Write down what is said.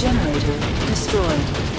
Generator destroyed.